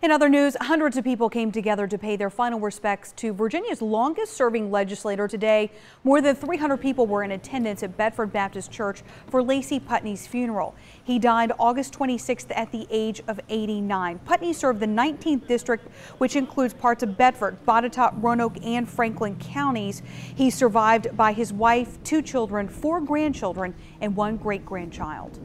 In other news, hundreds of people came together to pay their final respects to Virginia's longest serving legislator today. More than 300 people were in attendance at Bedford Baptist Church for Lacey Putney's funeral. He died August 26th at the age of 89. Putney served the 19th district, which includes parts of Bedford, Botetourt, Roanoke, and Franklin counties. He's survived by his wife, two children, four grandchildren, and one great grandchild.